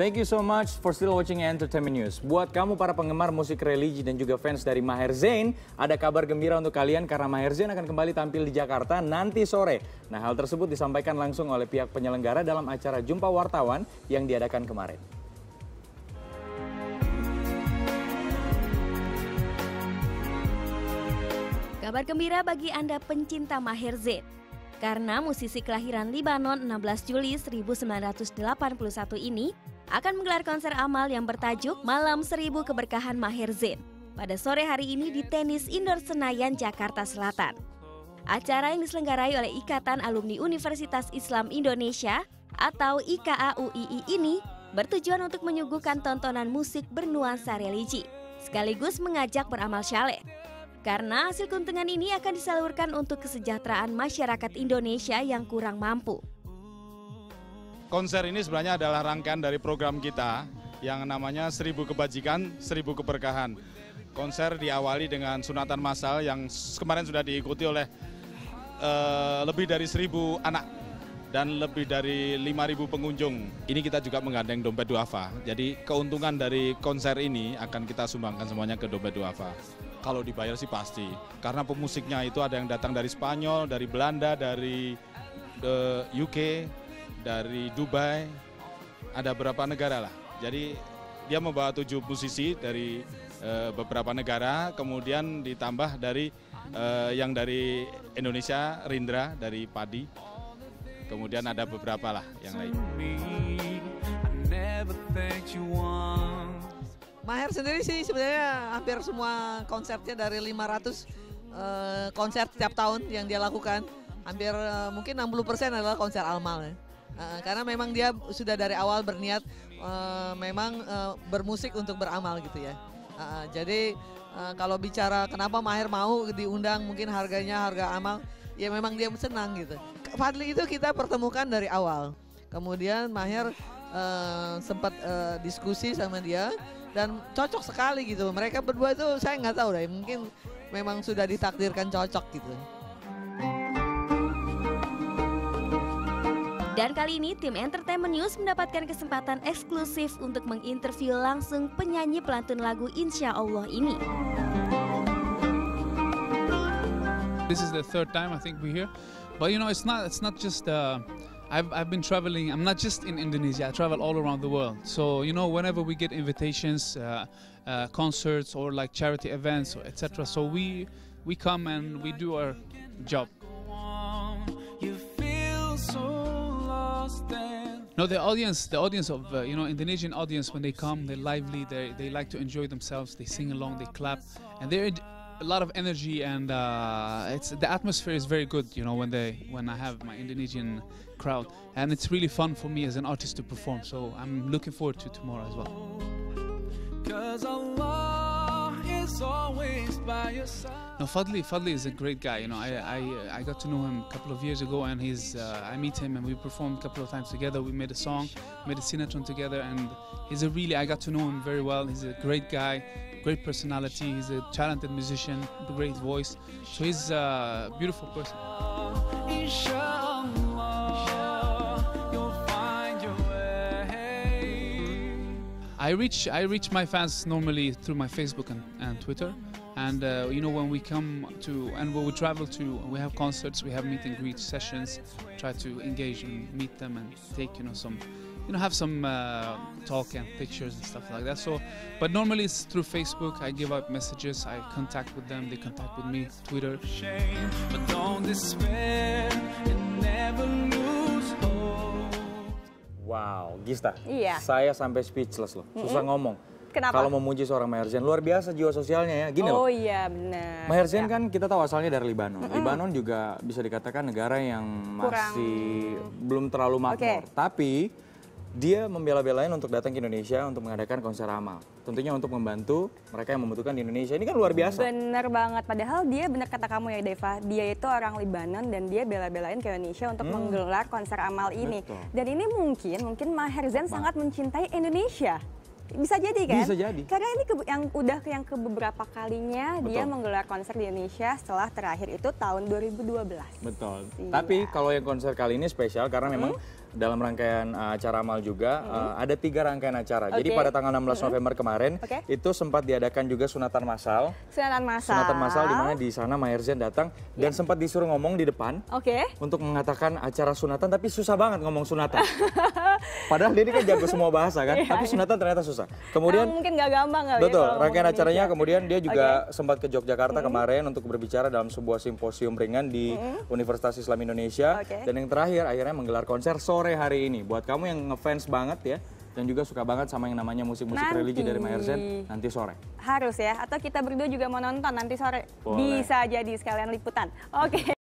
Thank you so much for still watching Entertainment News. Buat kamu para penggemar musik religi dan juga fans dari Maher Zain, ada kabar gembira untuk kalian karena Maher Zain akan kembali tampil di Jakarta nanti sore. Nah, hal tersebut disampaikan langsung oleh pihak penyelenggara dalam acara Jumpa Wartawan yang diadakan kemarin. Kabar gembira bagi Anda pencinta Maher Zain. Karena musisi kelahiran Libanon 16 Juli 1981 ini akan menggelar konser amal yang bertajuk Malam Seribu Keberkahan Maher Zain pada sore hari ini di Tenis Indoor Senayan, Jakarta Selatan. Acara yang diselenggarai oleh Ikatan Alumni Universitas Islam Indonesia atau IKAUII ini bertujuan untuk menyuguhkan tontonan musik bernuansa religi, sekaligus mengajak beramal syaleh. Karena hasil keuntungan ini akan disalurkan untuk kesejahteraan masyarakat Indonesia yang kurang mampu konser ini sebenarnya adalah rangkaian dari program kita yang namanya Seribu Kebajikan, Seribu Keberkahan. Konser diawali dengan sunatan massal yang kemarin sudah diikuti oleh uh, lebih dari seribu anak dan lebih dari 5.000 pengunjung. Ini kita juga menggandeng Dompet Duafa. Jadi keuntungan dari konser ini akan kita sumbangkan semuanya ke Dompet Duafa. Kalau dibayar sih pasti, karena pemusiknya itu ada yang datang dari Spanyol, dari Belanda, dari uh, eh, UK, dari Dubai, ada beberapa negara lah. Jadi dia membawa tujuh musisi dari uh, beberapa negara, kemudian ditambah dari uh, yang dari Indonesia, Rindra dari Padi, kemudian ada beberapa lah yang lain. Maher sendiri sih sebenarnya hampir semua konsernya dari 500 uh, eh, konser setiap tahun yang dia lakukan, hampir uh, mungkin 60% adalah konser Almal ya. Uh, karena memang dia sudah dari awal berniat uh, memang uh, bermusik untuk beramal gitu ya. Uh, jadi uh, kalau bicara kenapa Maher mau diundang mungkin harganya harga amal ya memang dia senang gitu. Fadli itu kita pertemukan dari awal. Kemudian Maher uh, sempat uh, diskusi sama dia dan cocok sekali gitu. Mereka berdua itu saya nggak tahu deh mungkin memang sudah ditakdirkan cocok gitu. Dan kali ini tim Entertainment News mendapatkan kesempatan eksklusif untuk menginterview langsung penyanyi pelantun lagu Insya Allah ini. This is the third time I think we're here, but you know it's not it's not just. Uh, I've, I've been traveling. I'm not just in Indonesia. I travel all around the world. So you know, whenever we get invitations, uh, uh, concerts, or like charity events, etc. So we we come and we do our job. No, the audience, the audience of uh, you know Indonesian audience when they come, they're lively. They they like to enjoy themselves. They sing along, they clap, and they're a lot of energy and uh, it's the atmosphere is very good. You know when they when I have my Indonesian crowd, and it's really fun for me as an artist to perform. So I'm looking forward to tomorrow as well. No, Fadli, Fadli is a great guy. You know, I, I, I got to know him a couple of years ago, and he's, uh, I meet him, and we performed a couple of times together. We made a song, made a Sinatron together, and he's a really, I got to know him very well. He's a great guy, great personality. He's a talented musician, great voice. So he's a beautiful person. I reach I reach my fans normally through my Facebook and, and Twitter. And uh, you know when we come to and when we travel to, we have concerts, we have meet and greet sessions, try to engage and meet them and take you know some, you know have some uh, talk and pictures and stuff like that. So, but normally it's through Facebook. I give out messages, I contact with them, they contact with me, Twitter. Wow, Gista. Iya. Saya sampai speechless loh, susah mm -hmm. ngomong. Kenapa? Kalau memuji seorang Maher Zain, luar biasa jiwa sosialnya ya. Gini oh, loh. Oh iya benar. Maher Zain ya. kan kita tahu asalnya dari Libanon. Mm -hmm. Libanon juga bisa dikatakan negara yang masih Kurang... belum terlalu makmur. Okay. Tapi dia membela-belain untuk datang ke Indonesia untuk mengadakan konser amal. Tentunya untuk membantu mereka yang membutuhkan di Indonesia. Ini kan luar biasa. Bener banget. Padahal dia bener kata kamu ya Deva. Dia itu orang Libanon dan dia bela-belain ke Indonesia untuk hmm. menggelar konser amal ini. Betul. Dan ini mungkin, mungkin Maher Zain Ma. sangat mencintai Indonesia. Bisa jadi kan? Bisa jadi. Karena ini ke, yang udah yang ke beberapa kalinya Betul. dia menggelar konser di Indonesia setelah terakhir itu tahun 2012. Betul. Iya. Tapi kalau yang konser kali ini spesial karena memang dalam rangkaian uh, acara amal juga uh, ada tiga rangkaian acara. Jadi Oke. pada tanggal 16 November kemarin Oke. itu sempat diadakan juga sunatan massal. Sunatan masal. Sunatan massal di mana di sana Maher Zain datang Iya. dan sempat disuruh ngomong di depan Oke. untuk mengatakan acara sunatan tapi susah banget ngomong sunatan. Padahal dia ini kan jago semua bahasa kan, tapi sunatan ternyata susah. Kemudian Emang mungkin nggak gampang kali ya Betul, kalau rangkaian acaranya Indonesia. kemudian dia juga sempat ke Yogyakarta kemarin untuk berbicara dalam sebuah simposium ringan di Universitas Islam Indonesia. Oke. Dan yang terakhir akhirnya menggelar konser sore hari ini. Buat kamu yang ngefans banget ya, dan juga suka banget sama yang namanya musik-musik religi dari Maher Zain, nanti sore. Harus ya, atau kita berdua juga mau nonton nanti sore. Boleh. Bisa jadi sekalian liputan. Oke.